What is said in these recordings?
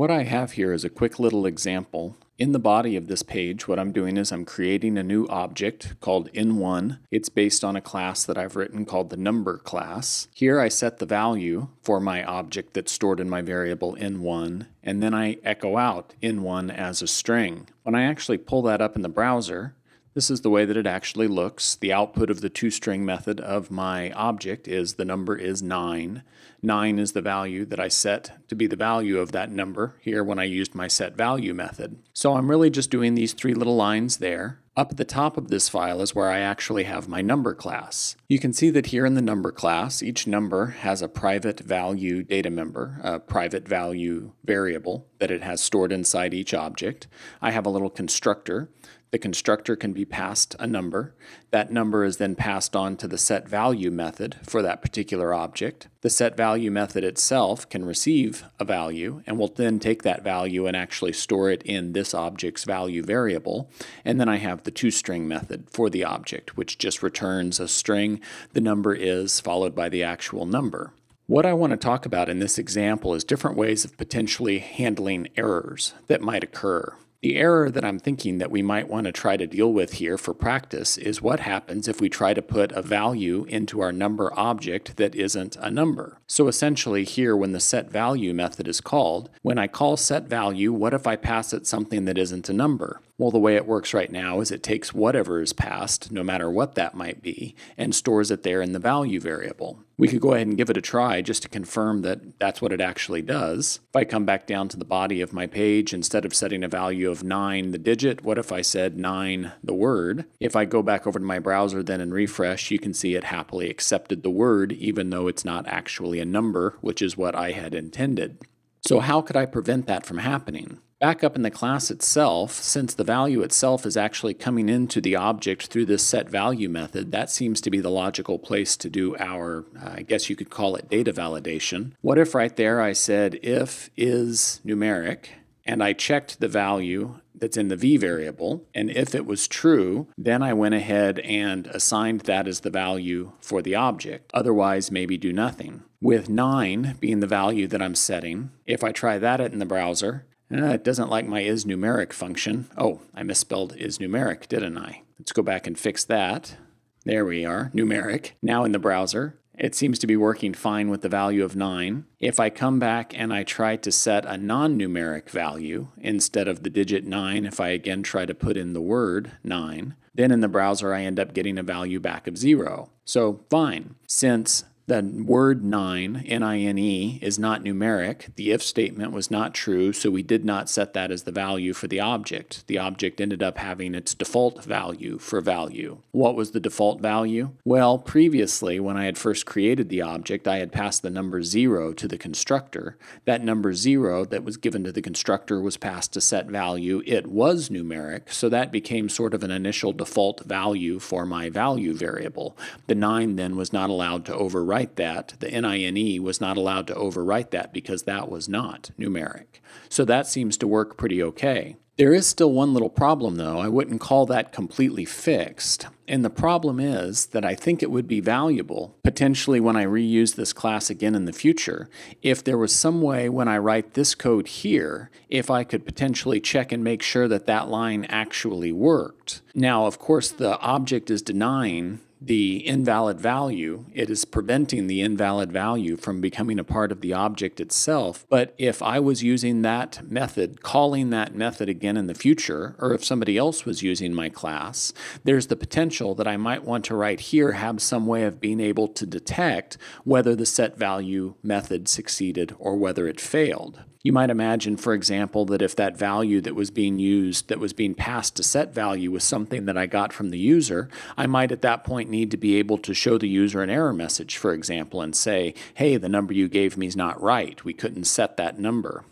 What I have here is a quick little example. In the body of this page, what I'm doing is I'm creating a new object called in1. It's based on a class that I've written called the number class. Here I set the value for my object that's stored in my variable in1, and then I echo out in1 as a string. When I actually pull that up in the browser, this is the way that it actually looks. The output of the toString method of my object is the number is 9. 9 is the value that I set to be the value of that number here when I used my set value method. So I'm really just doing these three little lines there. Up at the top of this file is where I actually have my number class. You can see that here in the number class, each number has a private value data member, a private value variable that it has stored inside each object. I have a little constructor the constructor can be passed a number. That number is then passed on to the set value method for that particular object. The set value method itself can receive a value and will then take that value and actually store it in this object's value variable. And then I have the toString method for the object, which just returns a string. The number is followed by the actual number. What I want to talk about in this example is different ways of potentially handling errors that might occur. The error that I'm thinking that we might want to try to deal with here for practice is what happens if we try to put a value into our number object that isn't a number. So essentially here when the set value method is called, when I call set value, what if I pass it something that isn't a number? Well, the way it works right now is it takes whatever is passed, no matter what that might be, and stores it there in the value variable. We could go ahead and give it a try just to confirm that that's what it actually does. If I come back down to the body of my page, instead of setting a value of 9 the digit, what if I said 9 the word? If I go back over to my browser then and refresh, you can see it happily accepted the word even though it's not actually a number, which is what I had intended. So how could I prevent that from happening? Back up in the class itself, since the value itself is actually coming into the object through this set value method, that seems to be the logical place to do our, uh, I guess you could call it data validation. What if right there I said if is numeric, and I checked the value that's in the v variable, and if it was true, then I went ahead and assigned that as the value for the object. Otherwise, maybe do nothing. With 9 being the value that I'm setting, if I try that in the browser, uh, it doesn't like my isNumeric function. Oh, I misspelled isNumeric, didn't I? Let's go back and fix that. There we are, numeric. Now in the browser, it seems to be working fine with the value of 9. If I come back and I try to set a non-numeric value instead of the digit 9, if I again try to put in the word 9, then in the browser I end up getting a value back of 0. So fine. Since the word 9, N-I-N-E, is not numeric. The if statement was not true, so we did not set that as the value for the object. The object ended up having its default value for value. What was the default value? Well, previously, when I had first created the object, I had passed the number 0 to the constructor. That number 0 that was given to the constructor was passed to set value. It was numeric, so that became sort of an initial default value for my value variable. The 9 then was not allowed to overwrite overwrite that. The NINE was not allowed to overwrite that because that was not numeric. So that seems to work pretty okay. There is still one little problem though. I wouldn't call that completely fixed. And the problem is that I think it would be valuable, potentially when I reuse this class again in the future, if there was some way when I write this code here, if I could potentially check and make sure that that line actually worked. Now, of course, the object is denying the invalid value, it is preventing the invalid value from becoming a part of the object itself. But if I was using that method, calling that method again in the future, or if somebody else was using my class, there's the potential that I might want to right here have some way of being able to detect whether the set value method succeeded or whether it failed. You might imagine, for example, that if that value that was being used, that was being passed to set value was something that I got from the user, I might at that point need to be able to show the user an error message, for example, and say, hey, the number you gave me is not right. We couldn't set that number.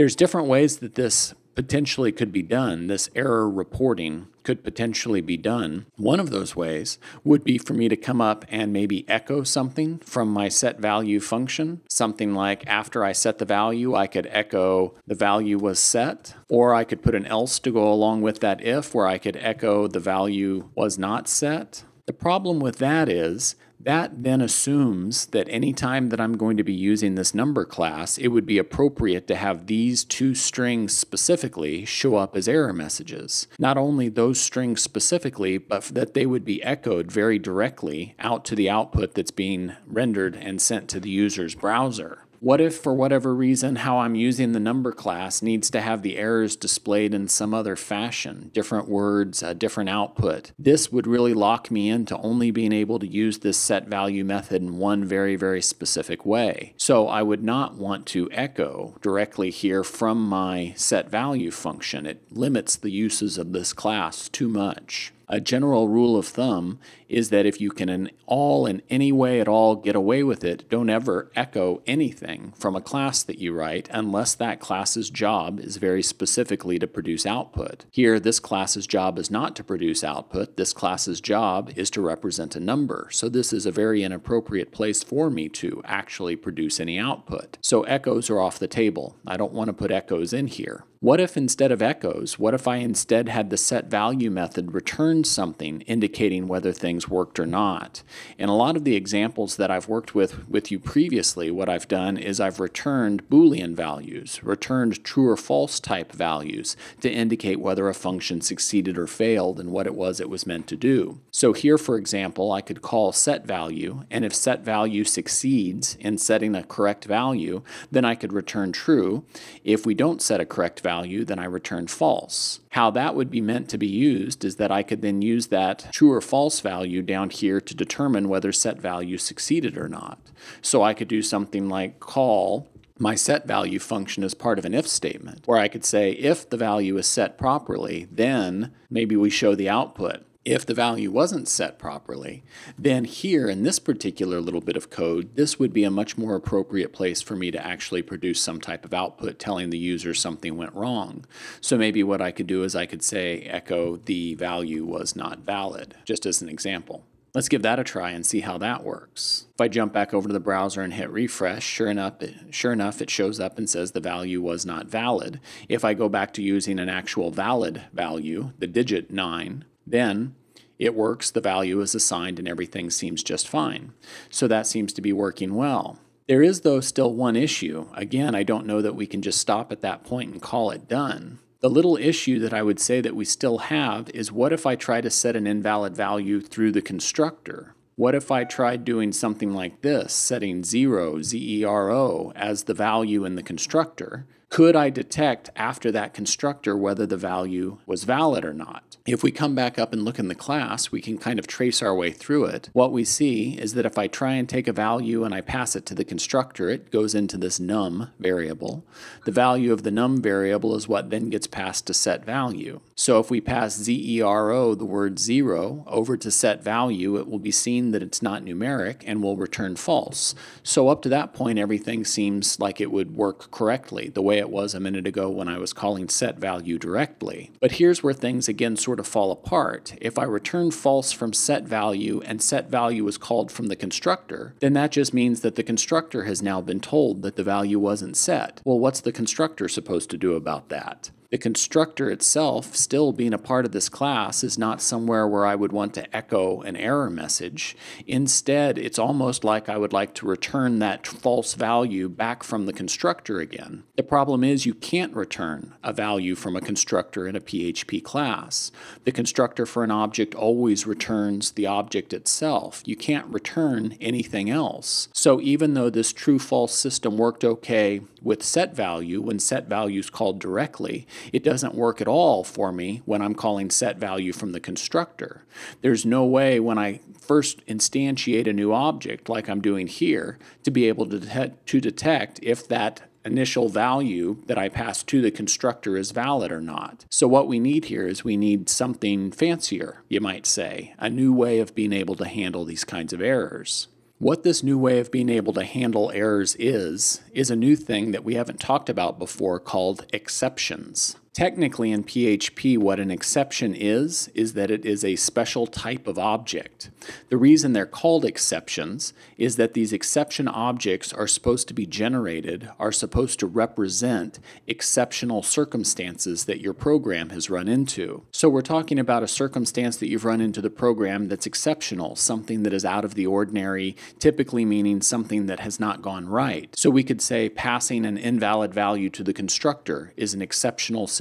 There's different ways that this potentially could be done, this error reporting could potentially be done. One of those ways would be for me to come up and maybe echo something from my set value function. Something like after I set the value, I could echo the value was set, or I could put an else to go along with that if, where I could echo the value was not set. The problem with that is That then assumes that anytime that I'm going to be using this number class, it would be appropriate to have these two strings specifically show up as error messages. Not only those strings specifically, but that they would be echoed very directly out to the output that's being rendered and sent to the user's browser. What if, for whatever reason, how I'm using the number class needs to have the errors displayed in some other fashion, different words, a different output? This would really lock me into only being able to use this set value method in one very, very specific way. So I would not want to echo directly here from my set value function. It limits the uses of this class too much a general rule of thumb is that if you can in all in any way at all get away with it, don't ever echo anything from a class that you write unless that class's job is very specifically to produce output. Here, this class's job is not to produce output. This class's job is to represent a number. So this is a very inappropriate place for me to actually produce any output. So echoes are off the table. I don't want to put echoes in here. What if instead of echoes, what if I instead had the set value method return something indicating whether things worked or not? In a lot of the examples that I've worked with with you previously, what I've done is I've returned Boolean values, returned true or false type values to indicate whether a function succeeded or failed and what it was it was meant to do. So here, for example, I could call set value, and if set value succeeds in setting a correct value, then I could return true. If we don't set a correct value, value, then I return false. How that would be meant to be used is that I could then use that true or false value down here to determine whether set value succeeded or not. So I could do something like call my set value function as part of an if statement, where I could say if the value is set properly, then maybe we show the output if the value wasn't set properly, then here in this particular little bit of code, this would be a much more appropriate place for me to actually produce some type of output telling the user something went wrong. So maybe what I could do is I could say echo the value was not valid, just as an example. Let's give that a try and see how that works. If I jump back over to the browser and hit refresh, sure enough, it, sure enough, it shows up and says the value was not valid. If I go back to using an actual valid value, the digit 9, then it works, the value is assigned, and everything seems just fine. So that seems to be working well. There is, though, still one issue. Again, I don't know that we can just stop at that point and call it done. The little issue that I would say that we still have is what if I try to set an invalid value through the constructor? What if I tried doing something like this, setting 0, zero, as the value in the constructor, could I detect after that constructor whether the value was valid or not? If we come back up and look in the class, we can kind of trace our way through it. What we see is that if I try and take a value and I pass it to the constructor, it goes into this num variable. The value of the num variable is what then gets passed to set value. So if we pass zero, the word 0, over to set value, it will be seen that it's not numeric and will return false. So up to that point, everything seems like it would work correctly, the way it was a minute ago when I was calling set value directly. But here's where things again sort of fall apart. If I return false from set value and set value is called from the constructor, then that just means that the constructor has now been told that the value wasn't set. Well, what's the constructor supposed to do about that? The constructor itself, still being a part of this class, is not somewhere where I would want to echo an error message. Instead, it's almost like I would like to return that false value back from the constructor again. The problem is you can't return a value from a constructor in a PHP class. The constructor for an object always returns the object itself. You can't return anything else. So even though this true-false system worked okay with set value, when set value is called directly, it doesn't work at all for me when I'm calling set value from the constructor. There's no way when I first instantiate a new object, like I'm doing here, to be able to, det to detect if that initial value that I pass to the constructor is valid or not. So what we need here is we need something fancier, you might say, a new way of being able to handle these kinds of errors. What this new way of being able to handle errors is, is a new thing that we haven't talked about before called exceptions. Technically, in PHP, what an exception is, is that it is a special type of object. The reason they're called exceptions is that these exception objects are supposed to be generated, are supposed to represent exceptional circumstances that your program has run into. So we're talking about a circumstance that you've run into the program that's exceptional, something that is out of the ordinary, typically meaning something that has not gone right. So we could say passing an invalid value to the constructor is an exceptional situation.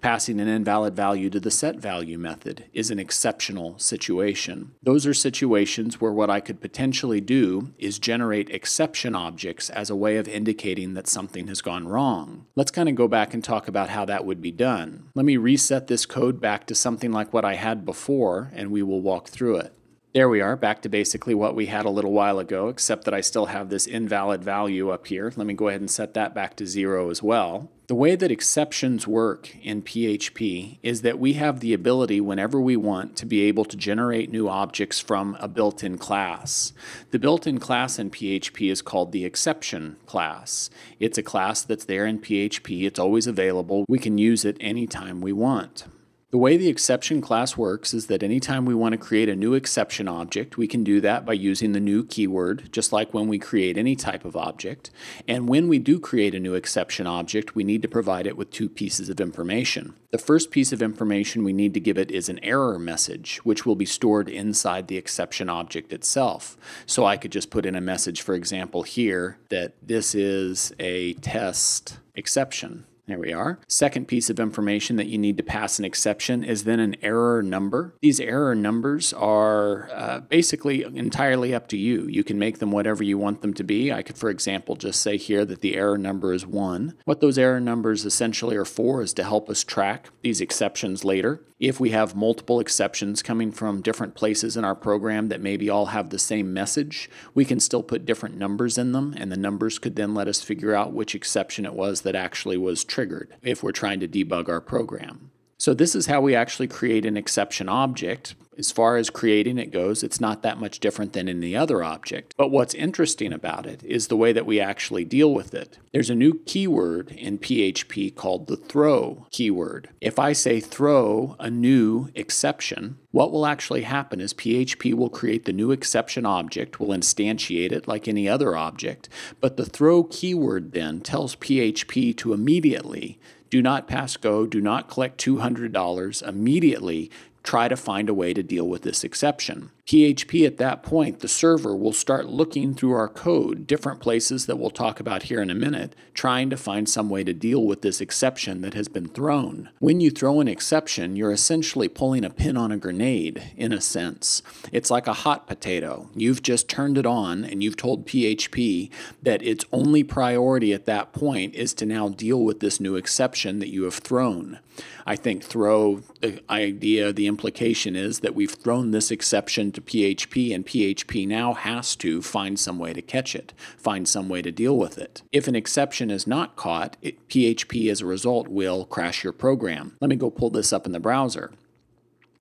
Passing an invalid value to the set value method is an exceptional situation. Those are situations where what I could potentially do is generate exception objects as a way of indicating that something has gone wrong. Let's kind of go back and talk about how that would be done. Let me reset this code back to something like what I had before, and we will walk through it. There we are, back to basically what we had a little while ago, except that I still have this invalid value up here. Let me go ahead and set that back to zero as well. The way that exceptions work in PHP is that we have the ability whenever we want to be able to generate new objects from a built-in class. The built-in class in PHP is called the exception class. It's a class that's there in PHP. It's always available. We can use it anytime we want. The way the exception class works is that anytime we want to create a new exception object, we can do that by using the new keyword, just like when we create any type of object. And when we do create a new exception object, we need to provide it with two pieces of information. The first piece of information we need to give it is an error message, which will be stored inside the exception object itself. So I could just put in a message, for example, here that this is a test exception. There we are. Second piece of information that you need to pass an exception is then an error number. These error numbers are uh, basically entirely up to you. You can make them whatever you want them to be. I could, for example, just say here that the error number is 1. What those error numbers essentially are for is to help us track these exceptions later. If we have multiple exceptions coming from different places in our program that maybe all have the same message, we can still put different numbers in them, and the numbers could then let us figure out which exception it was that actually was triggered if we're trying to debug our program. So this is how we actually create an exception object. As far as creating it goes, it's not that much different than any other object. But what's interesting about it is the way that we actually deal with it. There's a new keyword in PHP called the throw keyword. If I say throw a new exception, what will actually happen is PHP will create the new exception object, will instantiate it like any other object, but the throw keyword then tells PHP to immediately do not pass go, do not collect $200 immediately. Try to find a way to deal with this exception. PHP at that point, the server will start looking through our code, different places that we'll talk about here in a minute, trying to find some way to deal with this exception that has been thrown. When you throw an exception, you're essentially pulling a pin on a grenade, in a sense. It's like a hot potato. You've just turned it on and you've told PHP that its only priority at that point is to now deal with this new exception that you have thrown. I think throw, the idea, the implication is that we've thrown this exception to PHP, and PHP now has to find some way to catch it, find some way to deal with it. If an exception is not caught, it, PHP as a result will crash your program. Let me go pull this up in the browser.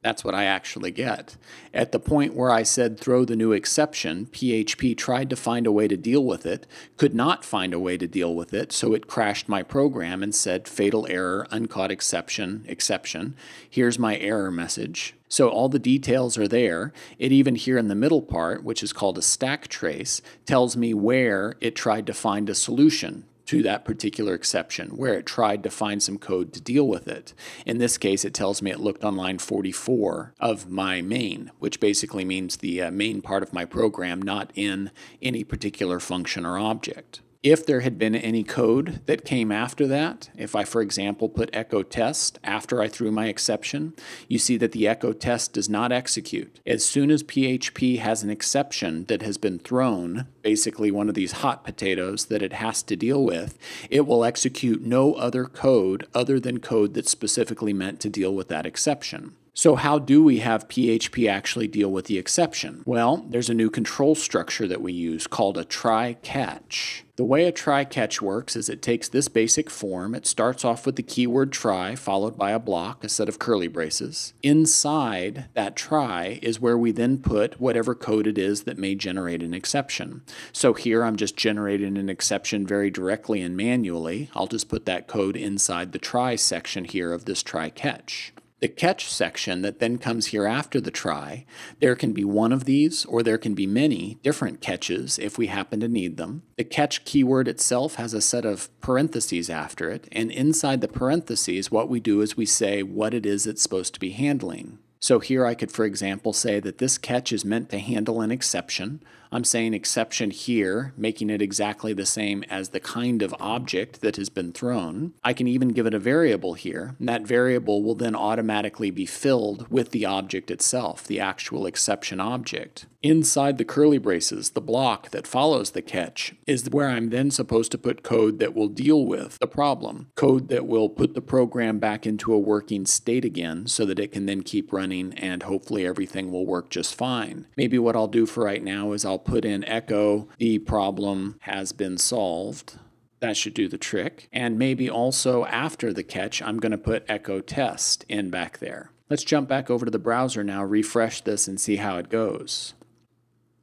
That's what I actually get. At the point where I said throw the new exception, PHP tried to find a way to deal with it, could not find a way to deal with it, so it crashed my program and said fatal error, uncaught exception, exception. Here's my error message. So all the details are there. It even here in the middle part, which is called a stack trace, tells me where it tried to find a solution to that particular exception where it tried to find some code to deal with it. In this case, it tells me it looked on line 44 of my main, which basically means the uh, main part of my program, not in any particular function or object. If there had been any code that came after that, if I, for example, put echo test after I threw my exception, you see that the echo test does not execute. As soon as PHP has an exception that has been thrown, basically one of these hot potatoes that it has to deal with, it will execute no other code other than code that's specifically meant to deal with that exception. So how do we have PHP actually deal with the exception? Well, there's a new control structure that we use called a try-catch. The way a try-catch works is it takes this basic form. It starts off with the keyword try, followed by a block, a set of curly braces. Inside that try is where we then put whatever code it is that may generate an exception. So here I'm just generating an exception very directly and manually. I'll just put that code inside the try section here of this try-catch. The catch section that then comes here after the try, there can be one of these or there can be many different catches if we happen to need them. The catch keyword itself has a set of parentheses after it, and inside the parentheses, what we do is we say what it is it's supposed to be handling. So here I could, for example, say that this catch is meant to handle an exception. I'm saying exception here, making it exactly the same as the kind of object that has been thrown. I can even give it a variable here, and that variable will then automatically be filled with the object itself, the actual exception object. Inside the curly braces, the block that follows the catch is where I'm then supposed to put code that will deal with the problem, code that will put the program back into a working state again so that it can then keep running and hopefully everything will work just fine. Maybe what I'll do for right now is I'll I'll put in echo, the problem has been solved. That should do the trick. And maybe also after the catch, I'm going to put echo test in back there. Let's jump back over to the browser now, refresh this, and see how it goes.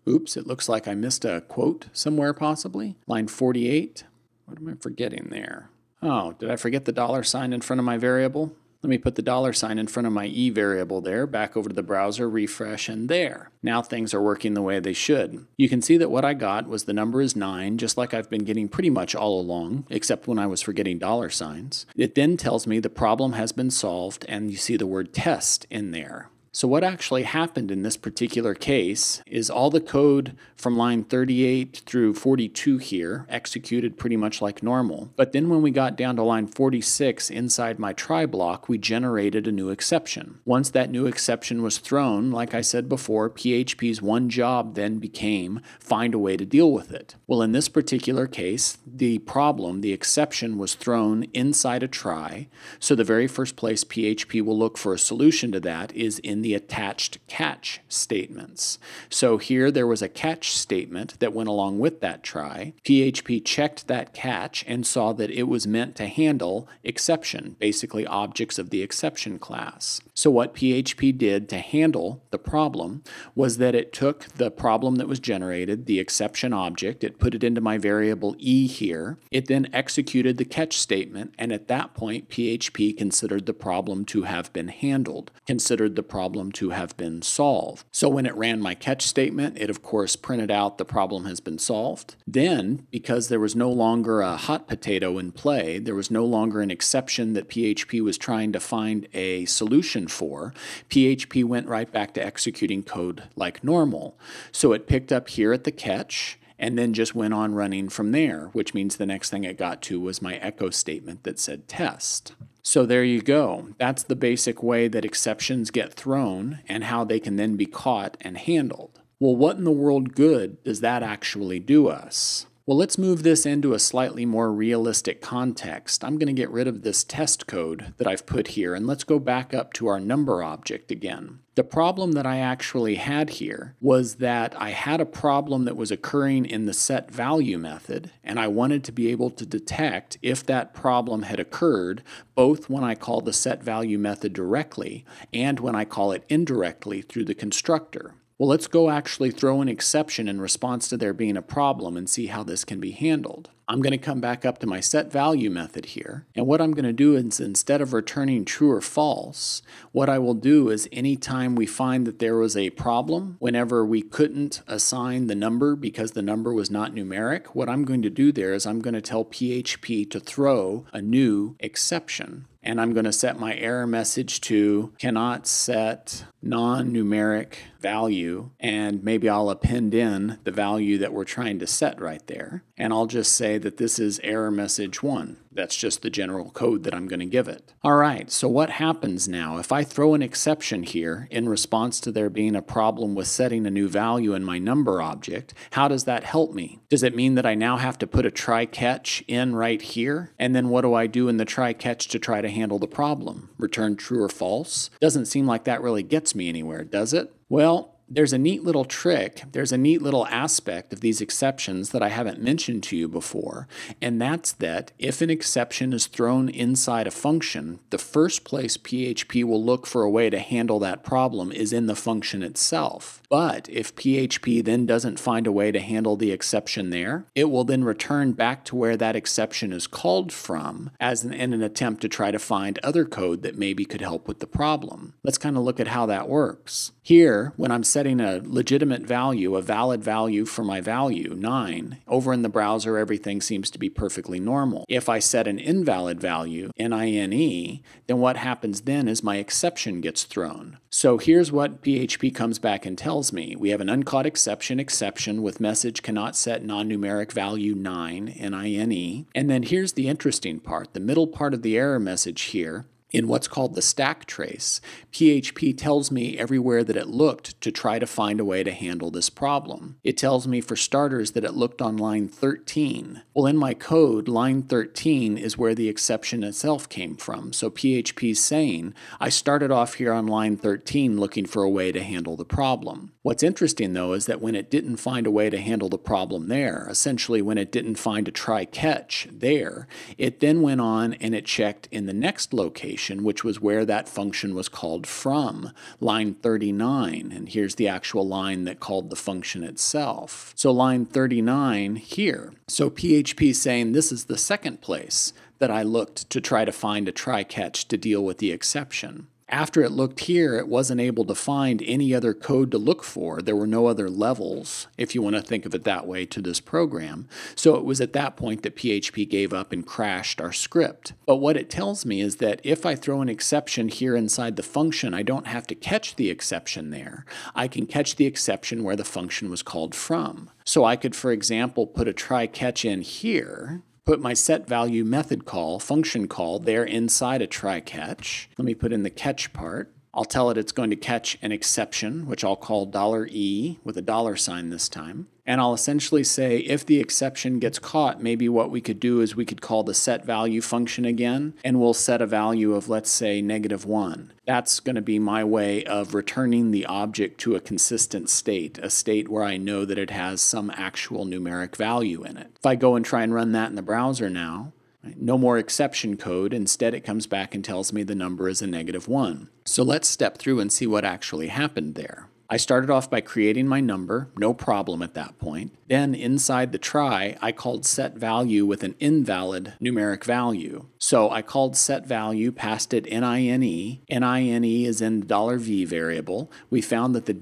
Oops, it looks like I missed a quote somewhere possibly. Line 48. What am I forgetting there? Oh, did I forget the dollar sign in front of my variable? Let me put the dollar sign in front of my E variable there, back over to the browser, refresh, and there. Now things are working the way they should. You can see that what I got was the number is 9, just like I've been getting pretty much all along, except when I was forgetting dollar signs. It then tells me the problem has been solved, and you see the word test in there. So what actually happened in this particular case is all the code from line 38 through 42 here executed pretty much like normal. But then when we got down to line 46 inside my try block, we generated a new exception. Once that new exception was thrown, like I said before, PHP's one job then became find a way to deal with it. Well, in this particular case, the problem, the exception was thrown inside a try. So the very first place PHP will look for a solution to that is in the attached catch statements. So here there was a catch statement that went along with that try. PHP checked that catch and saw that it was meant to handle exception, basically objects of the exception class. So what PHP did to handle the problem was that it took the problem that was generated, the exception object, it put it into my variable e here. It then executed the catch statement, and at that point, PHP considered the problem to have been handled, considered the problem problem to have been solved. So when it ran my catch statement, it of course printed out the problem has been solved. Then, because there was no longer a hot potato in play, there was no longer an exception that PHP was trying to find a solution for, PHP went right back to executing code like normal. So it picked up here at the catch, and then just went on running from there, which means the next thing it got to was my echo statement that said test. So there you go. That's the basic way that exceptions get thrown and how they can then be caught and handled. Well, what in the world good does that actually do us? Well, let's move this into a slightly more realistic context. I'm going to get rid of this test code that I've put here, and let's go back up to our number object again. The problem that I actually had here was that I had a problem that was occurring in the set value method, and I wanted to be able to detect if that problem had occurred both when I call the set value method directly and when I call it indirectly through the constructor. Well, let's go actually throw an exception in response to there being a problem and see how this can be handled. I'm going to come back up to my set value method here. And what I'm going to do is instead of returning true or false, what I will do is anytime we find that there was a problem, whenever we couldn't assign the number because the number was not numeric, what I'm going to do there is I'm going to tell PHP to throw a new exception and I'm going to set my error message to cannot set non-numeric value and maybe I'll append in the value that we're trying to set right there and I'll just say that this is error message 1. That's just the general code that I'm going to give it. All right, so what happens now? If I throw an exception here in response to there being a problem with setting a new value in my number object, how does that help me? Does it mean that I now have to put a try catch in right here? And then what do I do in the try catch to try to handle the problem. Return true or false. Doesn't seem like that really gets me anywhere, does it? Well, there's a neat little trick, there's a neat little aspect of these exceptions that I haven't mentioned to you before, and that's that if an exception is thrown inside a function, the first place PHP will look for a way to handle that problem is in the function itself. But if PHP then doesn't find a way to handle the exception there, it will then return back to where that exception is called from as an, in an attempt to try to find other code that maybe could help with the problem. Let's kind of look at how that works. Here, when I'm setting a legitimate value, a valid value for my value, 9, over in the browser everything seems to be perfectly normal. If I set an invalid value, NINE, then what happens then is my exception gets thrown. So here's what PHP comes back and tells me. We have an uncaught exception, exception with message cannot set non-numeric value 9, NINE. And then here's the interesting part. The middle part of the error message here in what's called the stack trace, PHP tells me everywhere that it looked to try to find a way to handle this problem. It tells me for starters that it looked on line 13. Well, in my code, line 13 is where the exception itself came from. So PHP's saying, I started off here on line 13 looking for a way to handle the problem. What's interesting though is that when it didn't find a way to handle the problem there, essentially when it didn't find a try catch there, it then went on and it checked in the next location location, which was where that function was called from, line 39. And here's the actual line that called the function itself. So line 39 here. So PHP saying this is the second place that I looked to try to find a try catch to deal with the exception. After it looked here, it wasn't able to find any other code to look for. There were no other levels, if you want to think of it that way, to this program. So it was at that point that PHP gave up and crashed our script. But what it tells me is that if I throw an exception here inside the function, I don't have to catch the exception there. I can catch the exception where the function was called from. So I could, for example, put a try catch in here put my set value method call, function call, there inside a try catch. Let me put in the catch part. I'll tell it it's going to catch an exception, which I'll call $E with a dollar sign this time. And I'll essentially say if the exception gets caught, maybe what we could do is we could call the set value function again, and we'll set a value of, let's say, negative 1. That's going to be my way of returning the object to a consistent state, a state where I know that it has some actual numeric value in it. If I go and try and run that in the browser now, no more exception code. Instead, it comes back and tells me the number is a negative 1. So let's step through and see what actually happened there. I started off by creating my number, no problem at that point. Then inside the try, I called set value with an invalid numeric value. So I called set value, passed it NINE. NINE is in the $V variable. We found that the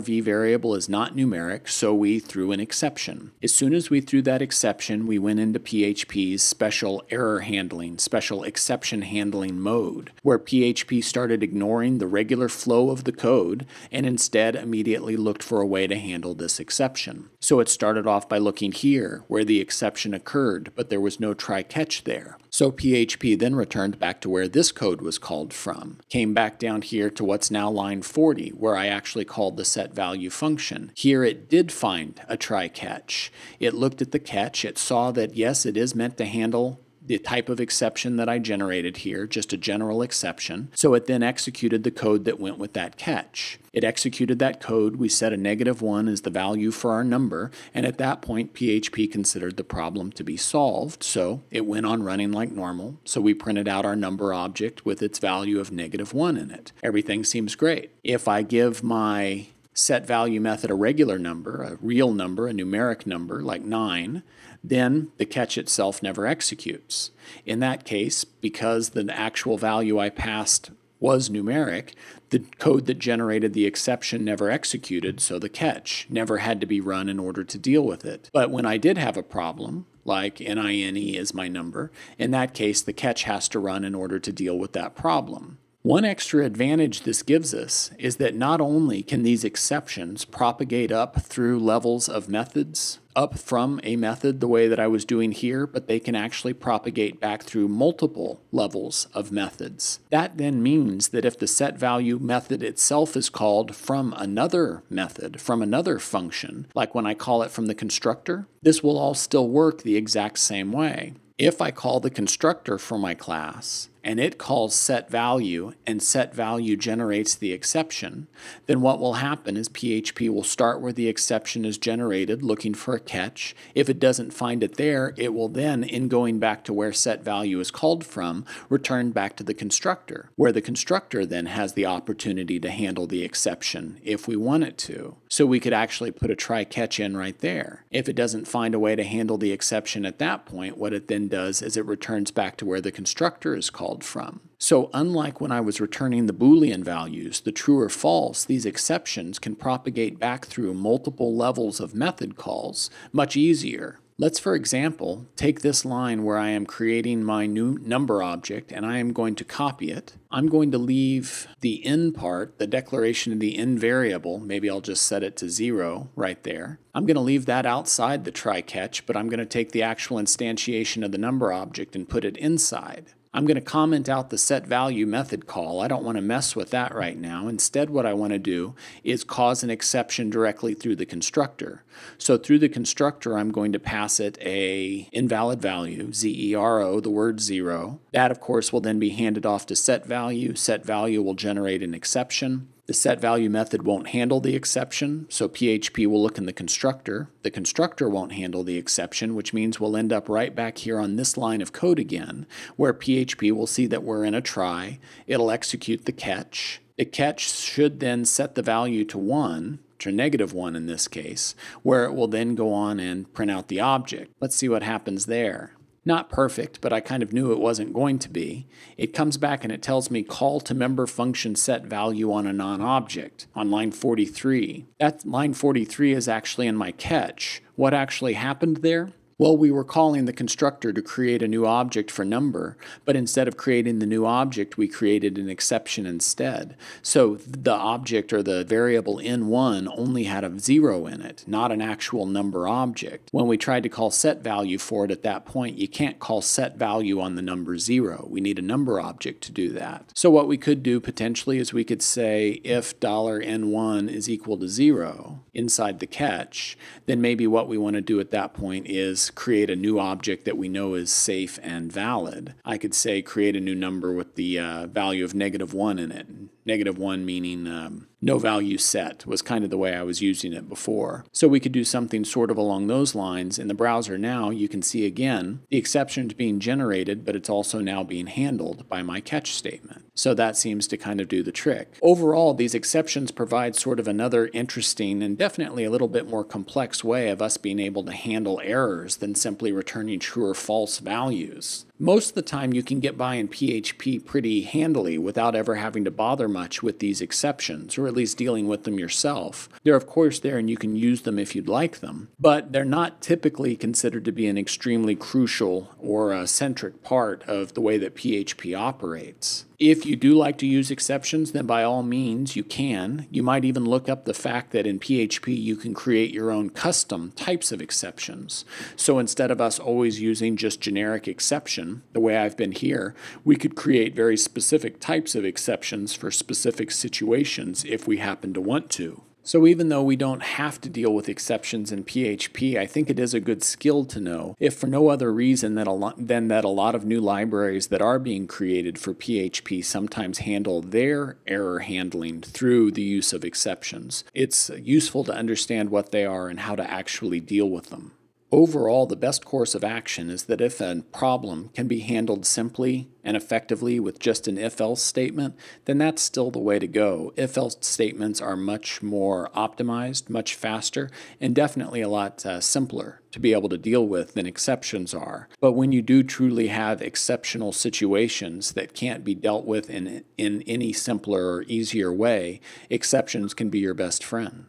$V variable is not numeric, so we threw an exception. As soon as we threw that exception, we went into PHP's special error handling, special exception handling mode, where PHP started ignoring the regular flow of the code and instead immediately looked for a way to handle this exception. So it started off by looking here, where the exception occurred, but there was no try catch there. So PHP then returned back to where this code was called from, came back down here to what's now line 40, where I actually called the set value function. Here it did find a try catch. It looked at the catch, it saw that yes, it is meant to handle the type of exception that I generated here, just a general exception. So it then executed the code that went with that catch. It executed that code, we set a negative 1 as the value for our number, and at that point PHP considered the problem to be solved, so it went on running like normal. So we printed out our number object with its value of negative 1 in it. Everything seems great. If I give my set value method a regular number, a real number, a numeric number like 9, then the catch itself never executes. In that case, because the actual value I passed was numeric, the code that generated the exception never executed, so the catch never had to be run in order to deal with it. But when I did have a problem, like NINE is my number, in that case the catch has to run in order to deal with that problem. One extra advantage this gives us is that not only can these exceptions propagate up through levels of methods, up from a method the way that I was doing here, but they can actually propagate back through multiple levels of methods. That then means that if the set value method itself is called from another method, from another function, like when I call it from the constructor, this will all still work the exact same way. If I call the constructor for my class, and it calls set value and set value generates the exception, then what will happen is PHP will start where the exception is generated looking for a catch. If it doesn't find it there, it will then, in going back to where set value is called from, return back to the constructor, where the constructor then has the opportunity to handle the exception if we want it to. So we could actually put a try catch in right there. If it doesn't find a way to handle the exception at that point, what it then does is it returns back to where the constructor is called from. So, unlike when I was returning the Boolean values, the true or false, these exceptions can propagate back through multiple levels of method calls much easier. Let's, for example, take this line where I am creating my new number object and I am going to copy it. I'm going to leave the in part, the declaration of the in variable, maybe I'll just set it to zero right there. I'm going to leave that outside the try catch, but I'm going to take the actual instantiation of the number object and put it inside. I'm going to comment out the set value method call. I don't want to mess with that right now. Instead, what I want to do is cause an exception directly through the constructor. So through the constructor, I'm going to pass it a invalid value, zero, the word zero. That, of course, will then be handed off to set value. Set value will generate an exception. The set value method won't handle the exception, so PHP will look in the constructor. The constructor won't handle the exception, which means we'll end up right back here on this line of code again, where PHP will see that we're in a try. It'll execute the catch. The catch should then set the value to 1, to negative 1 in this case, where it will then go on and print out the object. Let's see what happens there. Not perfect, but I kind of knew it wasn't going to be. It comes back and it tells me call to member function set value on a non-object on line 43. That line 43 is actually in my catch. What actually happened there? Well, we were calling the constructor to create a new object for number, but instead of creating the new object, we created an exception instead. So the object or the variable n1 only had a zero in it, not an actual number object. When we tried to call set value for it at that point, you can't call set value on the number zero. We need a number object to do that. So what we could do potentially is we could say if dollar $n1 is equal to zero inside the catch, then maybe what we want to do at that point is create a new object that we know is safe and valid. I could say create a new number with the uh, value of negative 1 in it. Negative 1 meaning um, no value set was kind of the way I was using it before. So we could do something sort of along those lines. In the browser now, you can see again the exceptions being generated, but it's also now being handled by my catch statement. So that seems to kind of do the trick. Overall, these exceptions provide sort of another interesting and definitely a little bit more complex way of us being able to handle errors than simply returning true or false values. Most of the time, you can get by in PHP pretty handily without ever having to bother much with these exceptions, or at least dealing with them yourself. They're, of course, there and you can use them if you'd like them, but they're not typically considered to be an extremely crucial or a centric part of the way that PHP operates. If you do like to use exceptions, then by all means you can. You might even look up the fact that in PHP you can create your own custom types of exceptions. So instead of us always using just generic exception, the way I've been here, we could create very specific types of exceptions for specific situations if we happen to want to. So even though we don't have to deal with exceptions in PHP, I think it is a good skill to know, if for no other reason a than that a lot of new libraries that are being created for PHP sometimes handle their error handling through the use of exceptions. It's useful to understand what they are and how to actually deal with them. Overall, the best course of action is that if a problem can be handled simply and effectively with just an if else statement, then that's still the way to go. If else statements are much more optimized, much faster, and definitely a lot uh, simpler to be able to deal with than exceptions are. But when you do truly have exceptional situations that can't be dealt with in, in any simpler or easier way, exceptions can be your best friend.